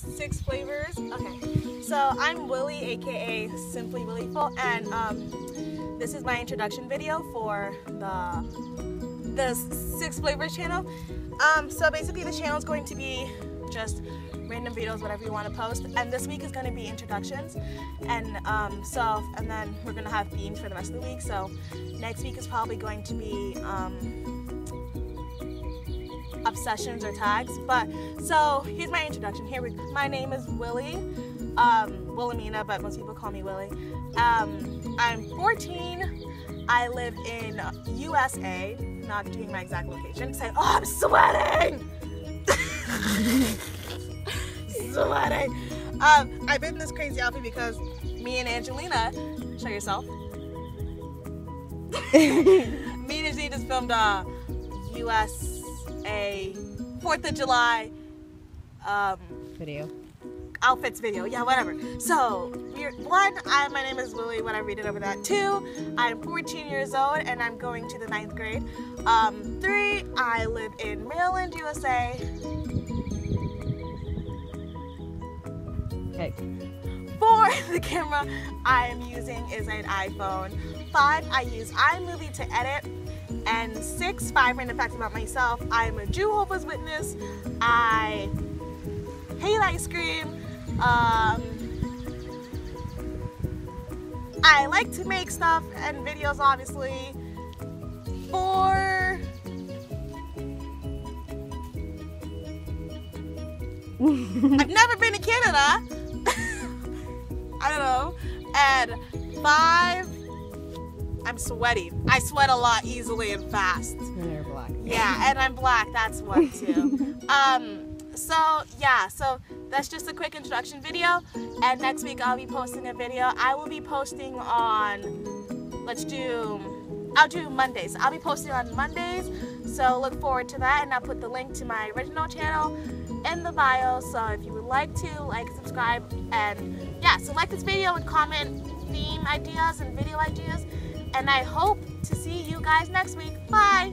six flavors. Okay, so I'm Willie, aka Simply Willieful, and um, this is my introduction video for the the six flavors channel. Um, so basically, the channel is going to be just random videos, whatever you want to post. And this week is going to be introductions, and um, so and then we're gonna have themes for the rest of the week. So next week is probably going to be. Obsessions or tags. But so here's my introduction. Here we My name is Willie, um, Wilhelmina, but most people call me Willie. Um, I'm 14. I live in USA. Not doing my exact location. Say, oh, I'm sweating. sweating. Um, I've been in this crazy outfit because me and Angelina, show yourself. me and Angelina just filmed a US a Fourth of July um, video. Outfits video, yeah, whatever. So, one, I, my name is Lily when I read it over that. Two, I'm 14 years old and I'm going to the ninth grade. Um, three, I live in Maryland, USA. Okay. Four, the camera I am using is an iPhone. Five, I use iMovie to edit and six, five random facts about myself. I'm a Jehovah's Witness. I hate ice cream. Um, I like to make stuff and videos, obviously. Four. I've never been to Canada. I don't know. And five. I'm sweaty. I sweat a lot easily and fast. And you're black. Yeah, and I'm black. That's one too. um, so yeah, so that's just a quick introduction video. And next week I'll be posting a video. I will be posting on. Let's do. I'll do Mondays. I'll be posting on Mondays. So look forward to that, and I'll put the link to my original channel in the bio. So if you would like to, like, subscribe, and yeah, so like this video and comment theme ideas and video ideas and I hope to see you guys next week. Bye!